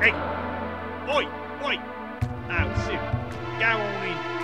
Hey! Oi! Oi! Oh, Sue. Go on in.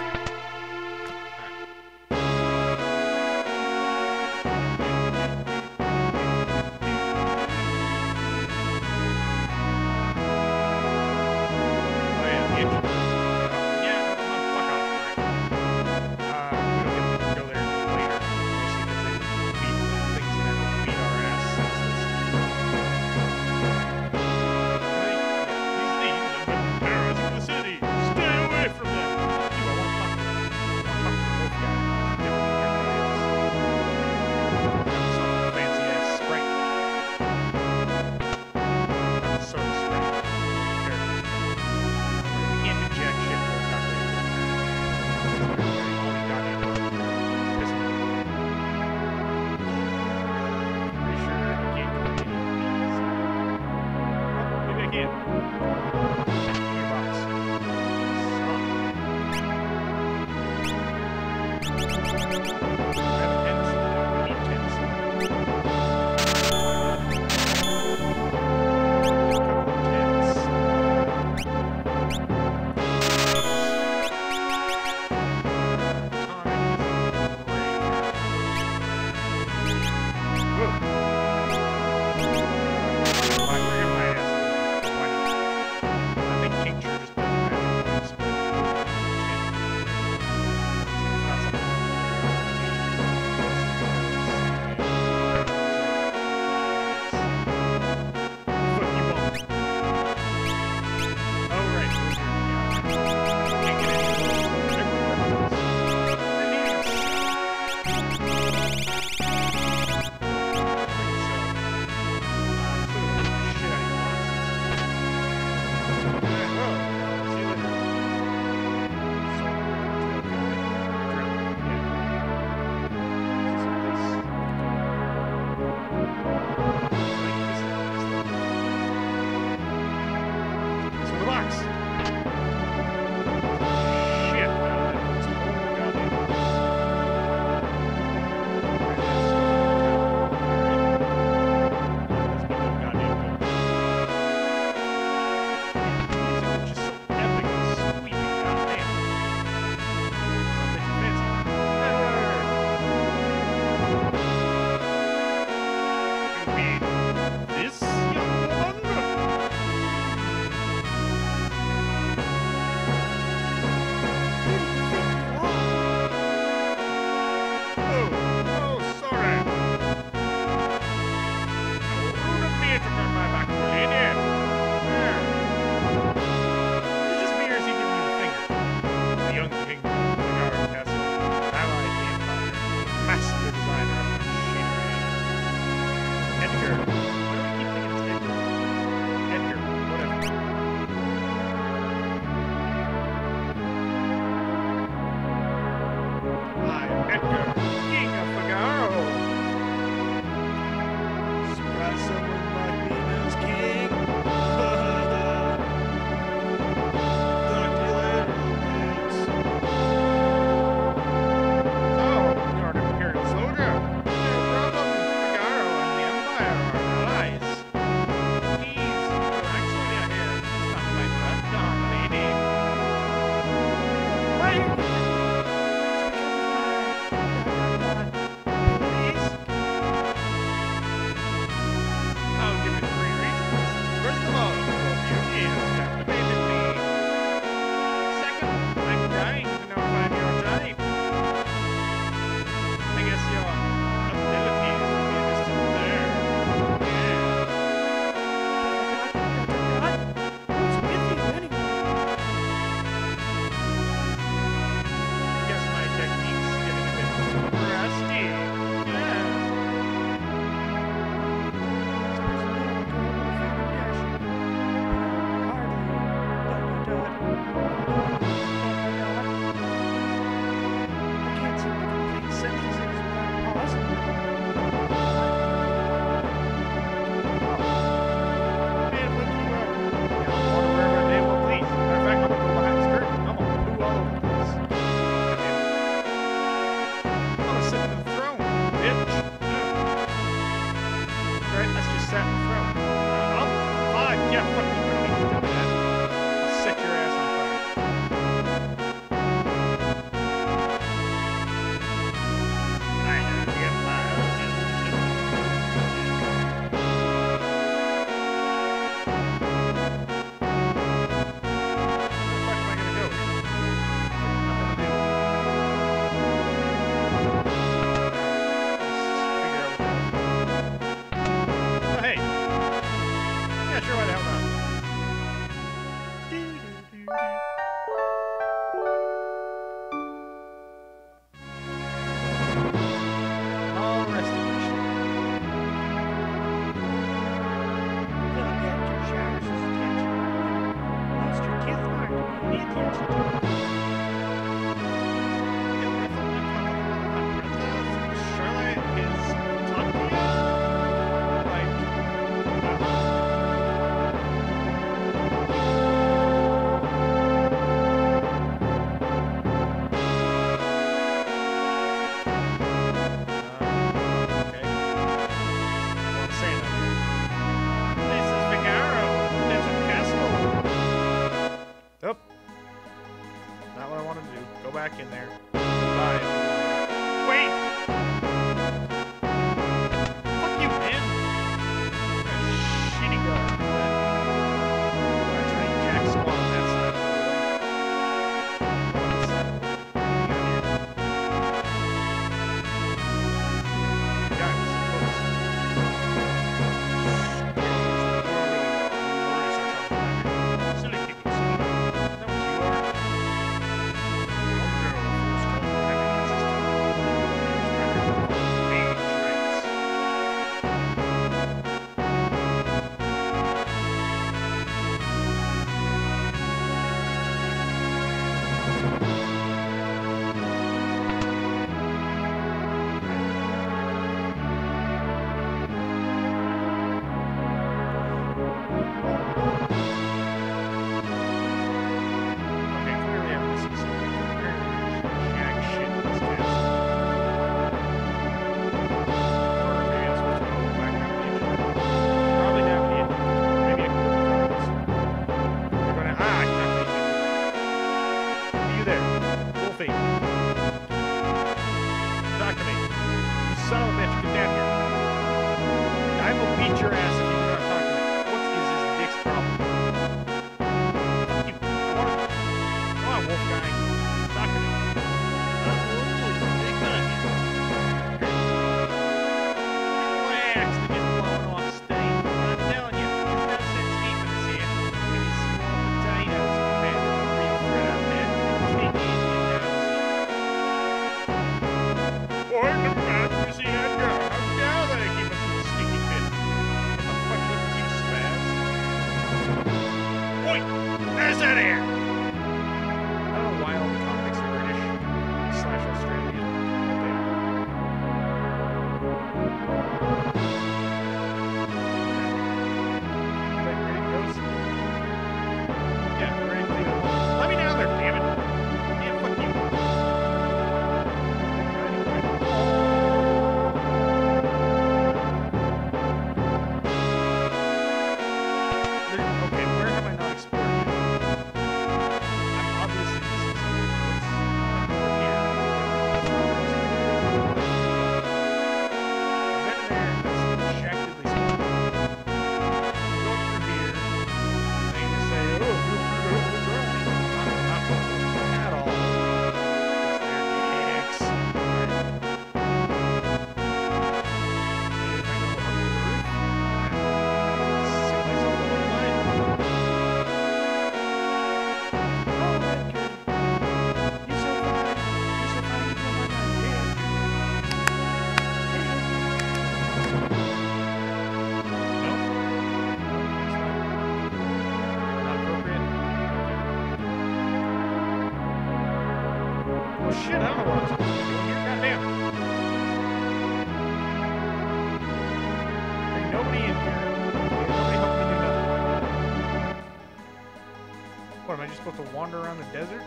supposed to wander around the desert?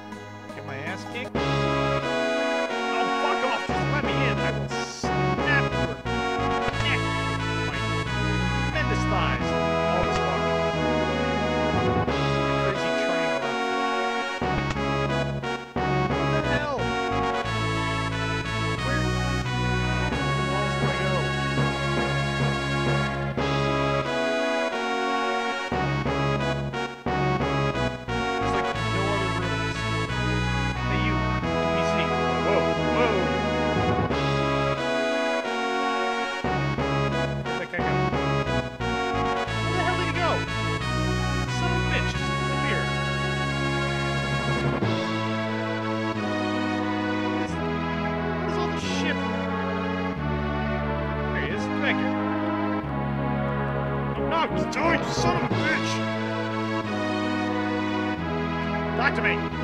to me.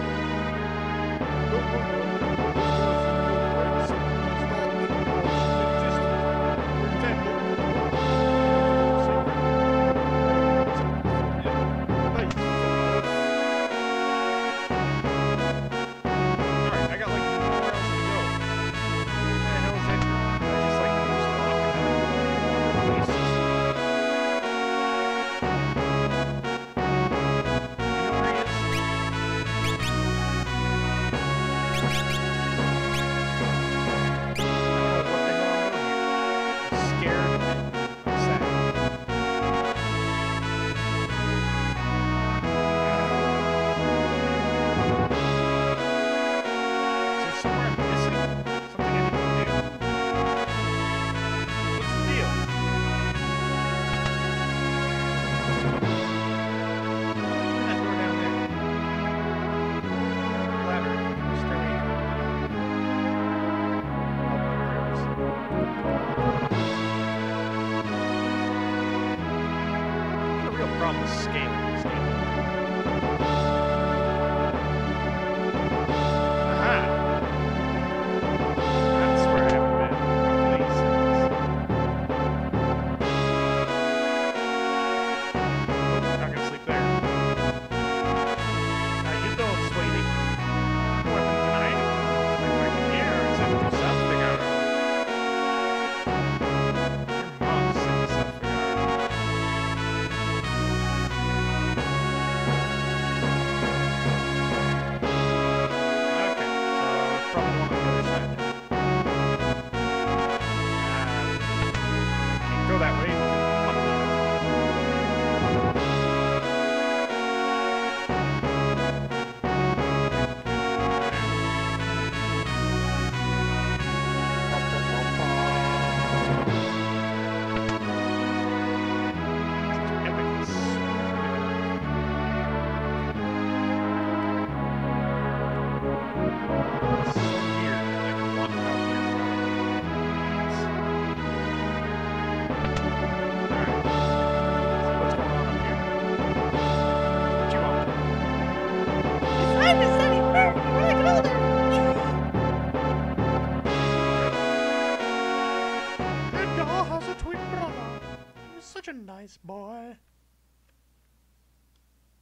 boy.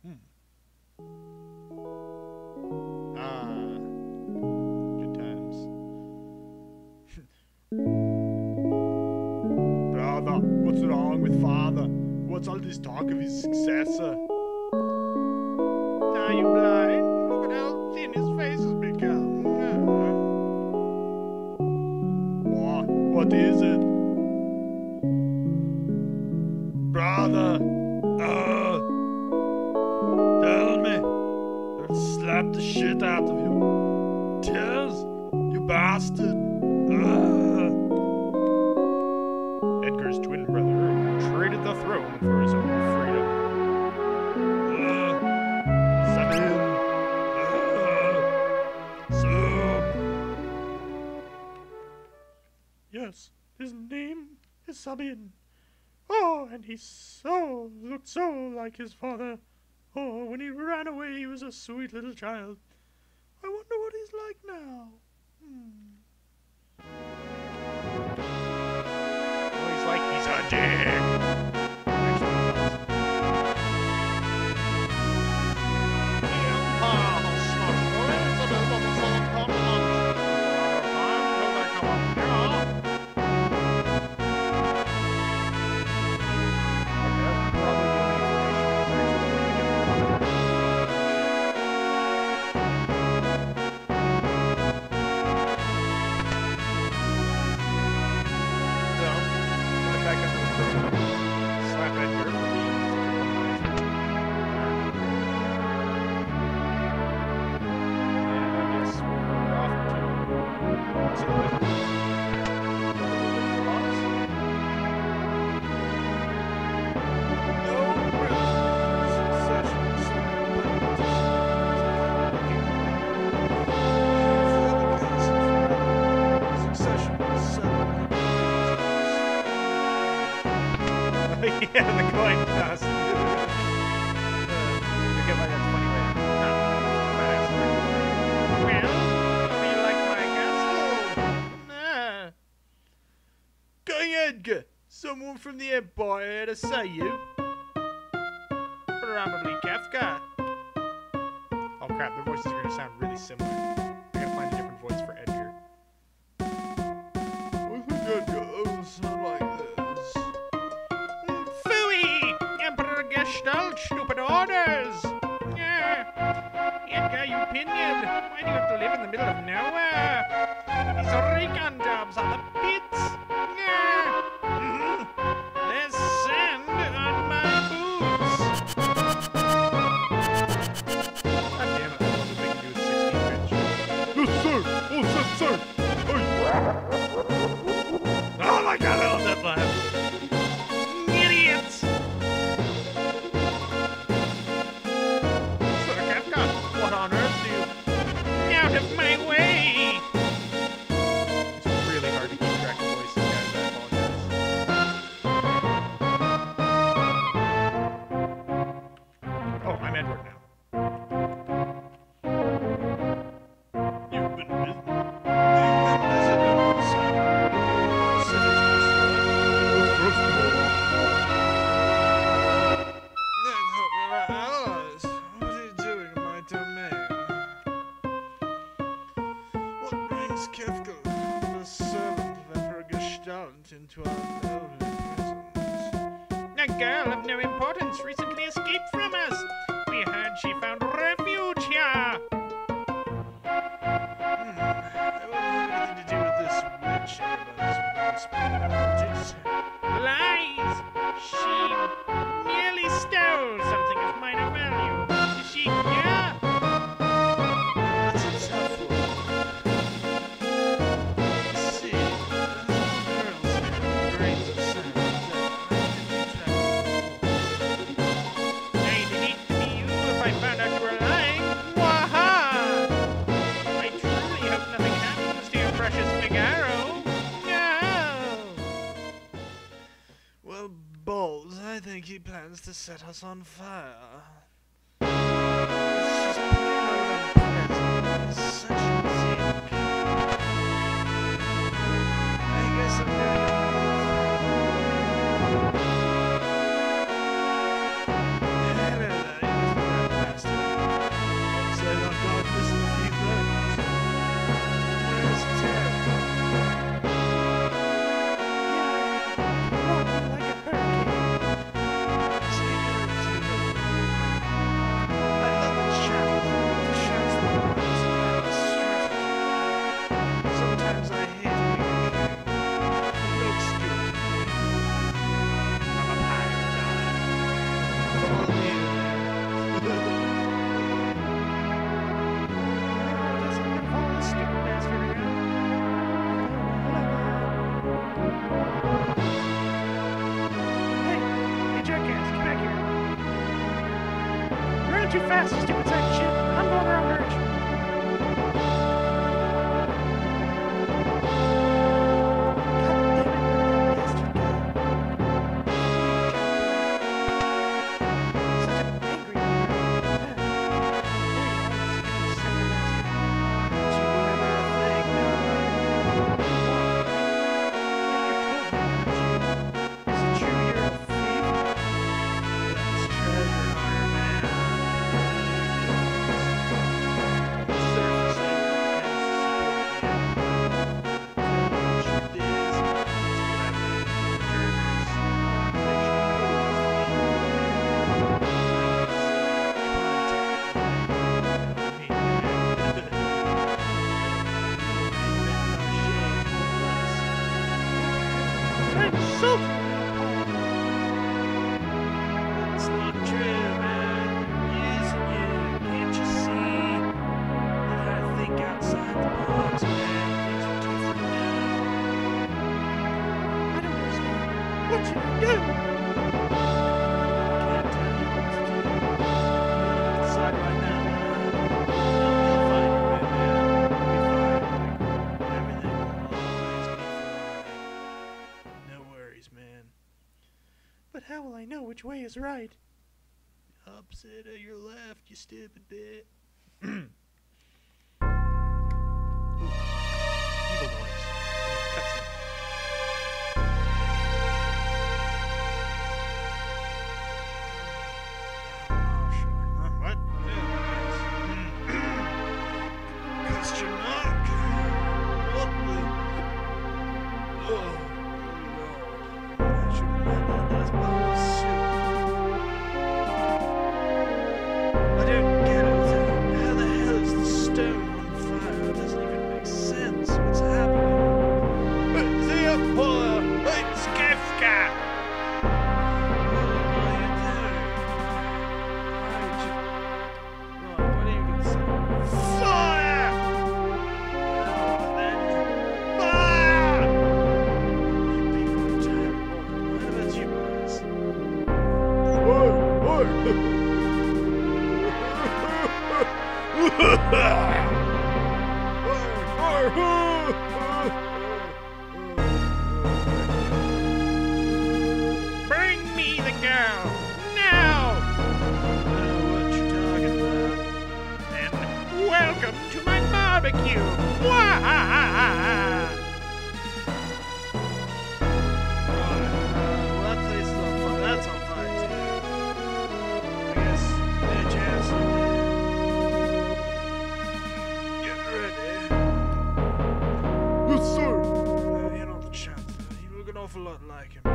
Hmm. Ah. Good times. Brother, what's wrong with father? What's all this talk of his successor? like his father. Oh, when he ran away, he was a sweet little child. I wonder what he's like now. Hmm. Like he's a dead. The that's funny way. Not badass. Well, like my. Going someone from the Empire to say you. Probably Kefka. Oh crap, their voices are gonna sound really similar. Why do you have to live in the middle of nowhere? These recon jobs are the pits! Yeah. There's sand on my boots! God damn it, I they can do a 16 pitch. Yes, sir! Oh, sir, sir! Oh my god, I love that laugh. Girl of no importance recently escaped from us. We heard she found refuge here. Hmm. That won't to do with this witch everybody's whispering about, it? Lies! She think he plans to set us on fire. Guess I'm You're what you do. No worries, man. But how will I know which way is right? Opposite of your left, you stupid bit. Bring me the girl now. what you talking about? Then welcome to my barbecue. Wah! awful lot like him.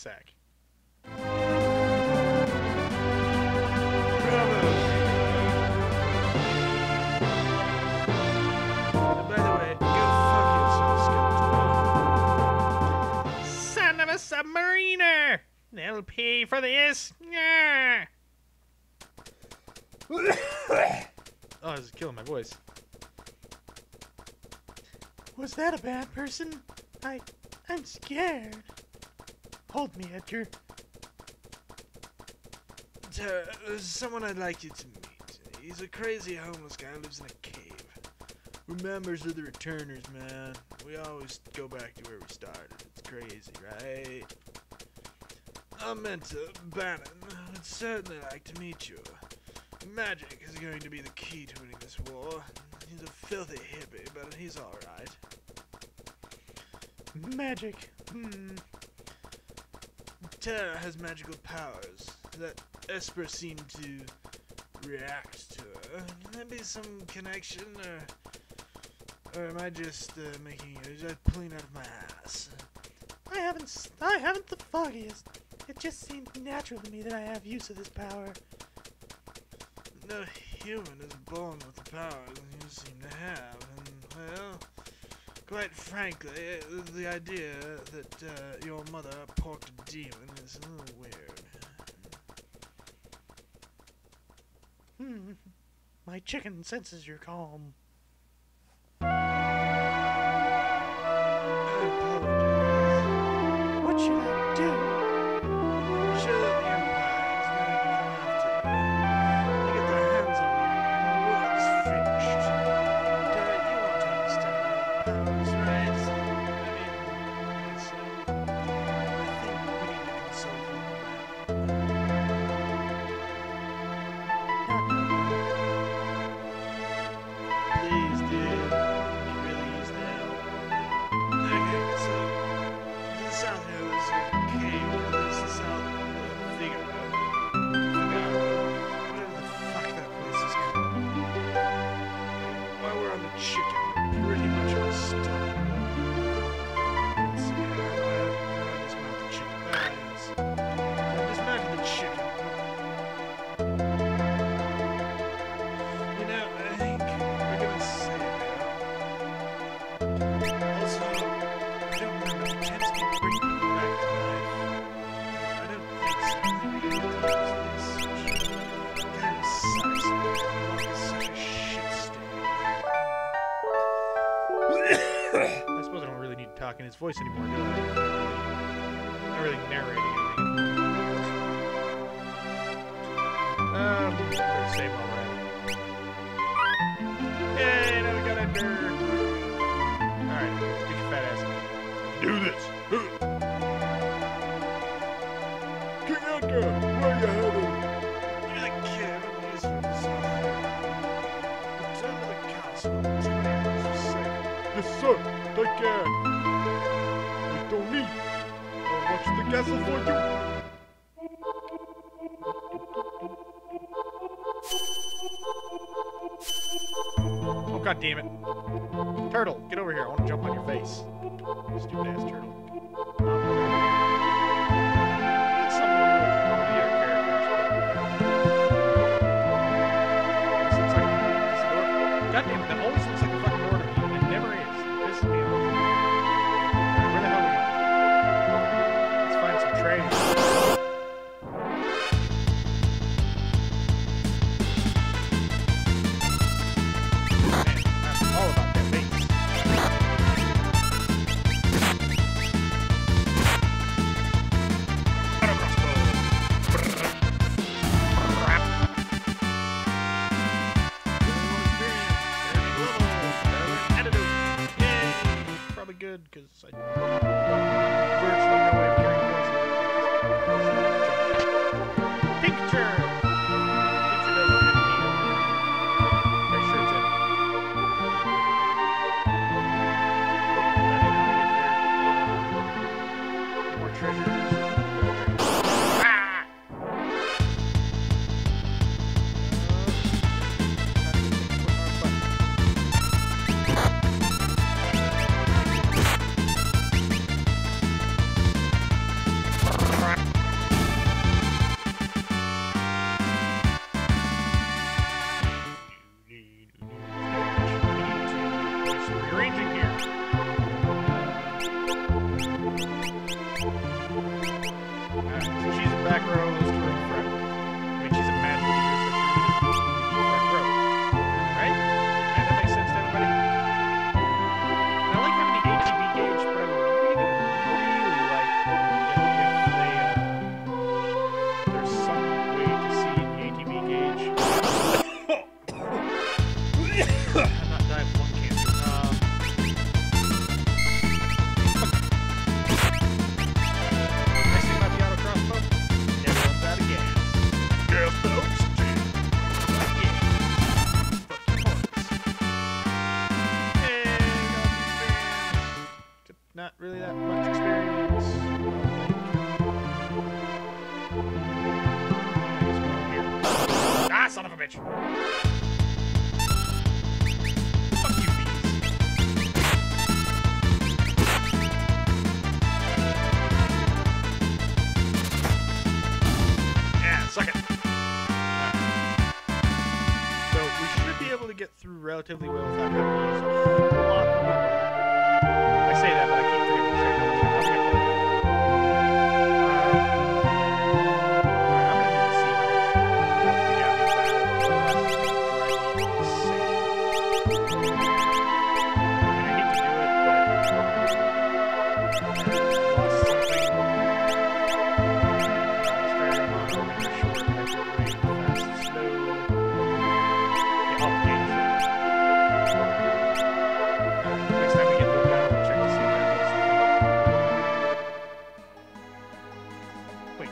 Sack. Son of a submariner! They'll pay for this. Yeah. Oh, this is killing my voice. Was that a bad person? I, I'm scared. Hold me, Edgar. There's someone I'd like you to meet. He's a crazy homeless guy who lives in a cave. We're members of the Returners, man. We always go back to where we started. It's crazy, right? I'm Banon. I'd certainly like to meet you. Magic is going to be the key to winning this war. He's a filthy hippie, but he's alright. Magic. Hmm. Terra has magical powers that Esper seemed to react to her. Maybe some connection, or or am I just uh, making it just pulling out of my ass? I haven't. s- I haven't the foggiest. It just seemed natural to me that I have use of this power. No human is born with the powers you seem to have, and well, quite frankly, the idea that uh, your mother porked a demon is a little weird. Hmm. My chicken senses your calm.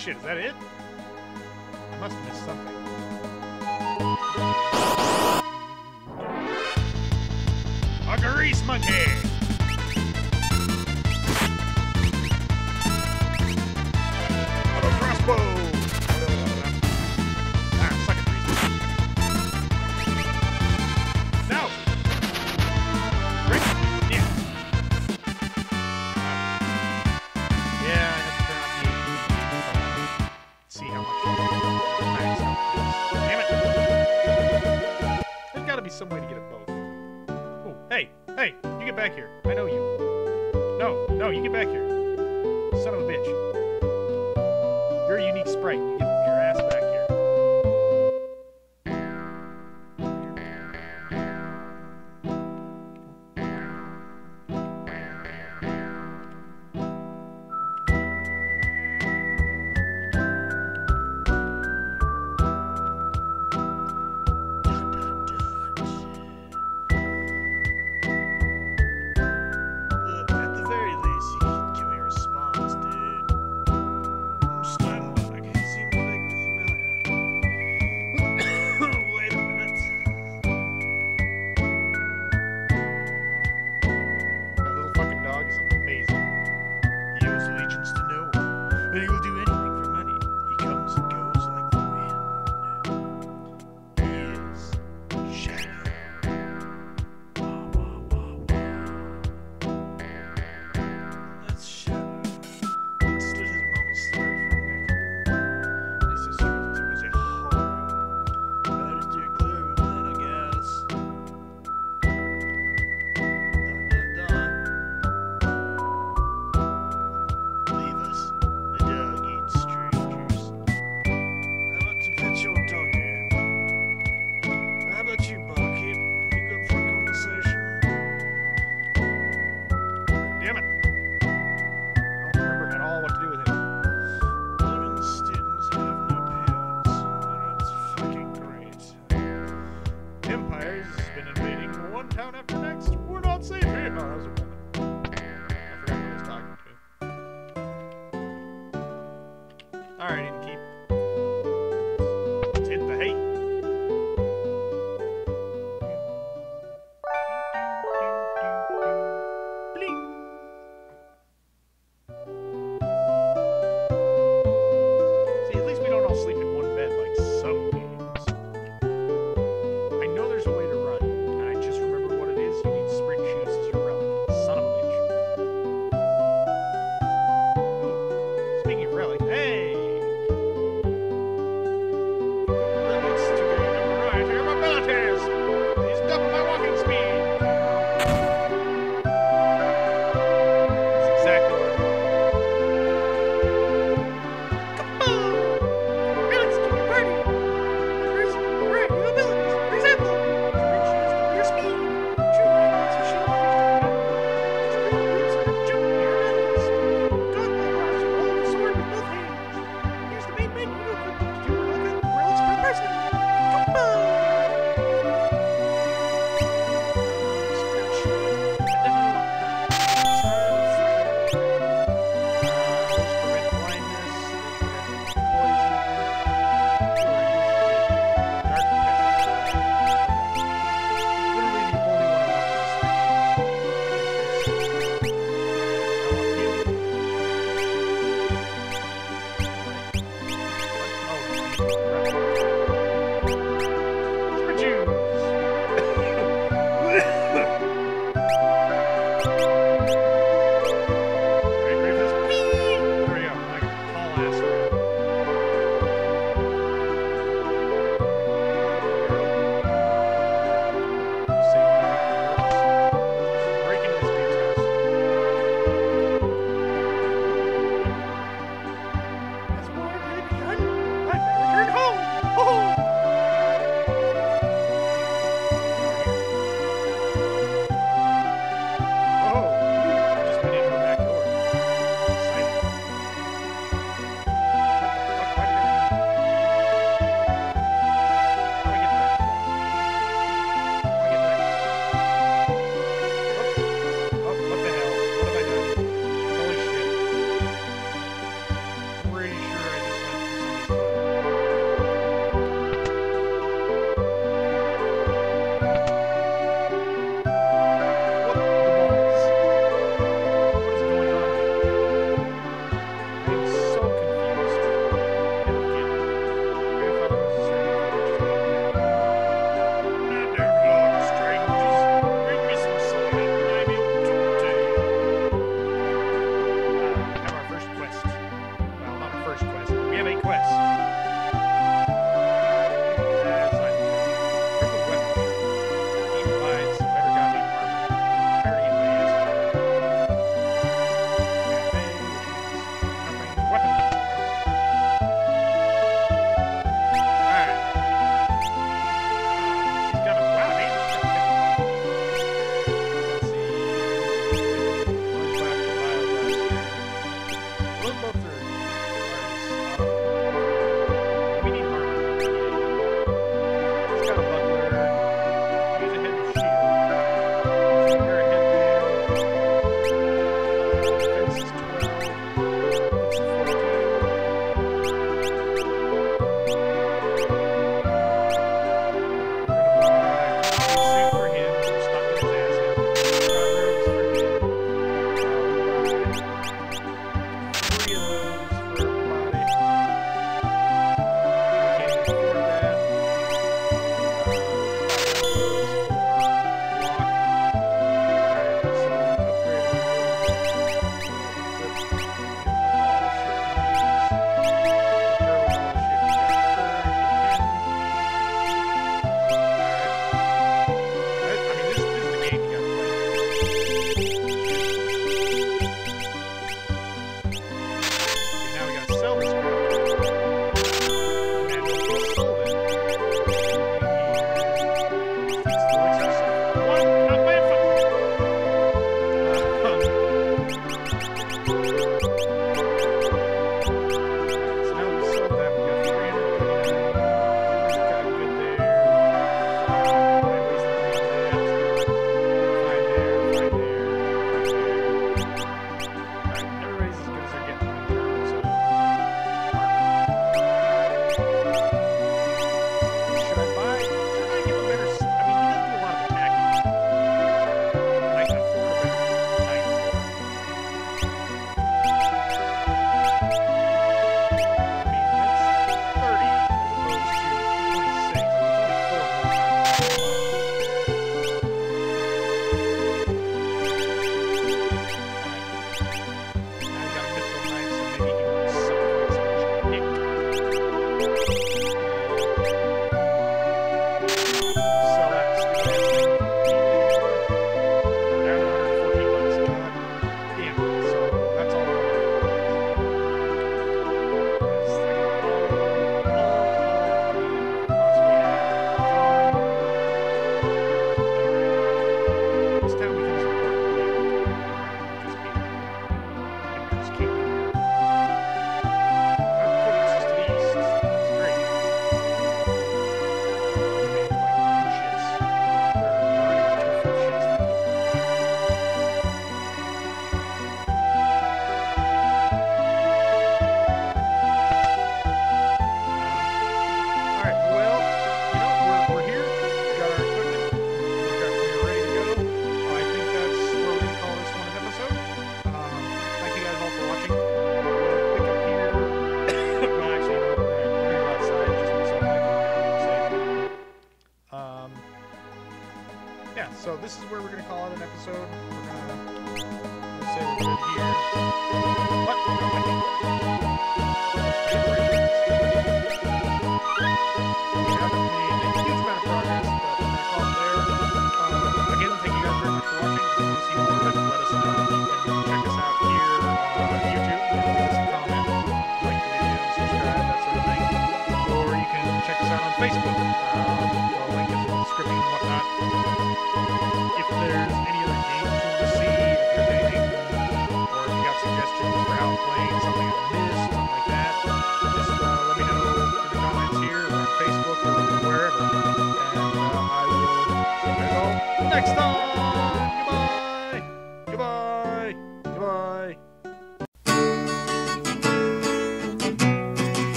shit, is that it? I must have missed something. A grease monkey!